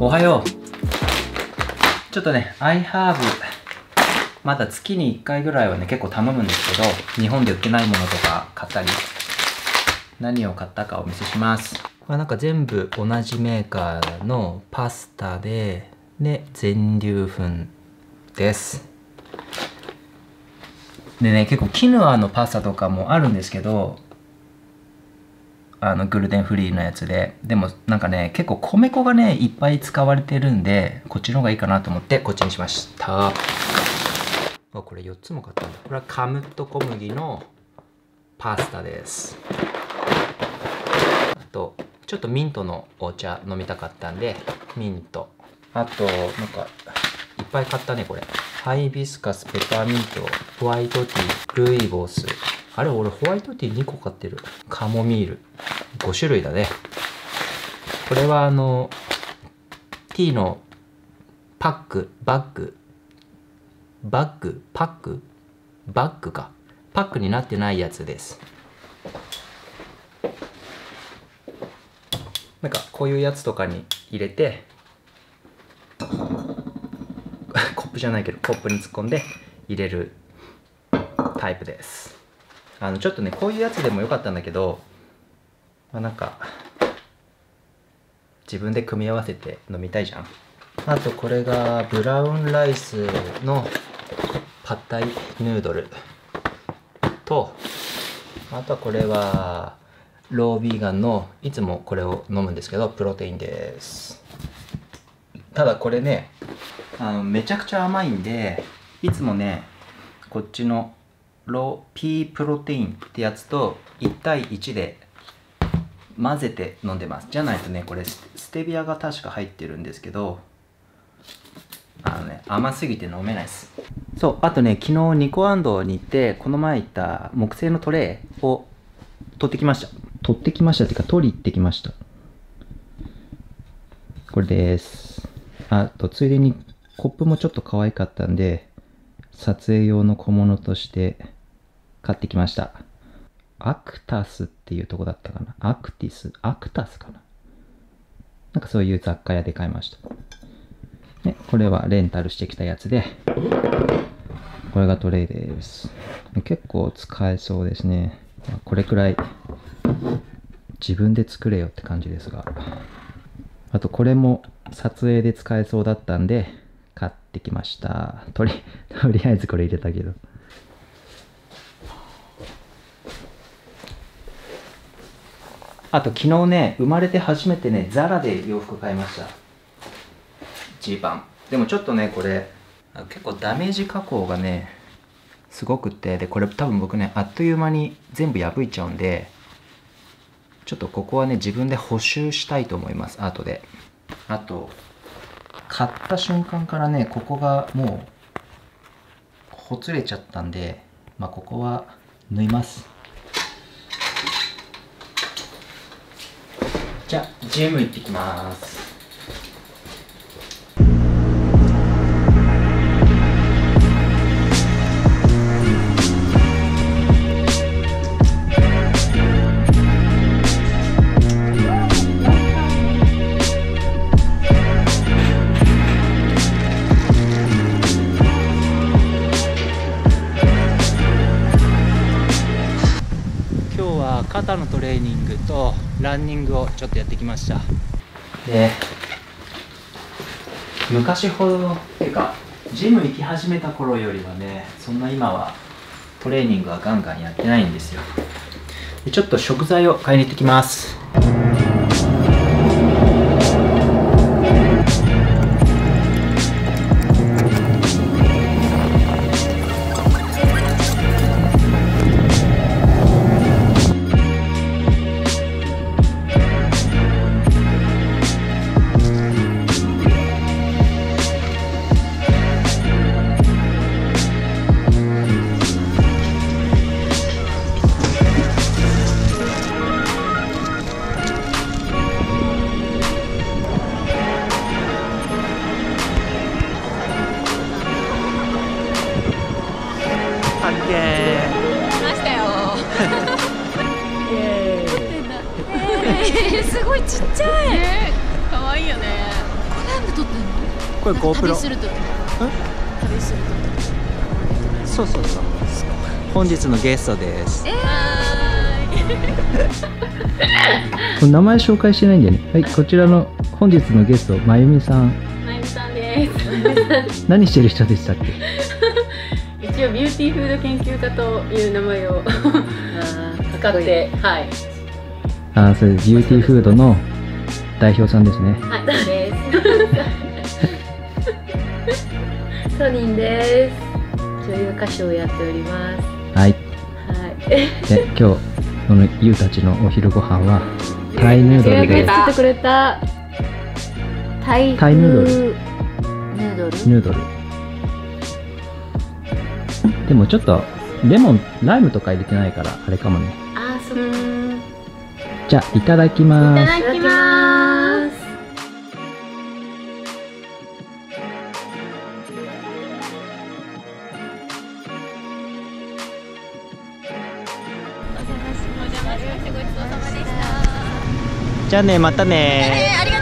おはよう。ちょっとね、iHerb、まだ月に1回ぐらいはね、結構頼むんですけど、日本で売ってないものとか買ったり、何を買ったかお見せします。まあ、なんか全部同じメーカーのパスタで、で、全粒粉です。でね、結構キヌアのパスタとかもあるんですけど、あのグルテンフリーのやつででもなんかね結構米粉がねいっぱい使われてるんでこっちの方がいいかなと思ってこっちにしましたあこれ4つも買ったんだこれはカムット小麦のパスタですあとちょっとミントのお茶飲みたかったんでミント。あとなんかいっぱい買ったねこれ。ハイビスカスペパーミントホワイトティールイボス。あれ俺ホワイトティー2個買ってる。カモミール。5種類だね。これはあのティーのパックバッグ。バッグ？パック？バッグか。パックになってないやつですなんかこういうやつとかに入れてコップじゃないけどコップに突っ込んで入れるタイプです。あのちょっとねこういうやつでもよかったんだけどまあなんか自分で組み合わせて飲みたいじゃん。あとこれがブラウンライスのパッタイヌードルとあとはこれはロービーガンのいつもこれを飲むんですけどプロテインです。ただこれねあのめちゃくちゃ甘いんでいつもねこっちのローピープロテインってやつと1対1で混ぜて飲んでます。じゃないとねこれスステビアが確か入ってるんですけどあのね甘すぎて飲めないです。そうあとね昨日ニコアンドに行ってこの前行った木製のトレイを取ってきました。取ってきましたっていうか取り行ってきました。これです。あとついでにコップもちょっと可愛かったんで撮影用の小物として買ってきました。アクタスっていうとこだったかな？アクティス？アクタスかな？なんかそういう雑貨屋で買いました。でこれはレンタルしてきたやつでこれがトレイです。結構使えそうですね。これくらい自分で作れよって感じですがあとこれも撮影で使えそうだったんで買ってきました。とり とりあえずこれ入れたけど。あと昨日ね生まれて初めてねザラで洋服買いました。ジーパン。でもちょっとねこれ結構ダメージ加工がねすごくってでこれ多分僕ねあっという間に全部破いちゃうんでちょっとここはね自分で補修したいと思います。後で。あと買った瞬間からねここがもうほつれちゃったんでまあここは縫います。じゃあジム行ってきます。は肩のトレーニングとランニングをちょっとやってきました。で昔ほどっていうかジム行き始めた頃よりはねそんな今はトレーニングはガンガンやってないんですよ。でちょっと食材を買いに行ってきます。いちっちゃい。ね可愛いよね。これなんで撮ってんの？これ GoPro 旅するとき。旅するとそうそうそう。本日のゲストです。きえ これ名前紹介してないんだよね。はいこちらの本日のゲストまゆみさん。まゆみさんです。何してる人でしたっけ？一応ビューティーフード研究家という名前を使ってはいあーそれビューティーフードの代表さんですね。はいです。ソニンです。女優歌手をやっております。はい。はい。で今日このゆうたちのお昼ご飯はタイヌードルで作ってくれた。タイタイヌードル？ヌードル？ヌードル。でもちょっとレモンライムとか入れてないからあれかもねじゃあいただきいます。ただきます。じゃあねまたね。えーありが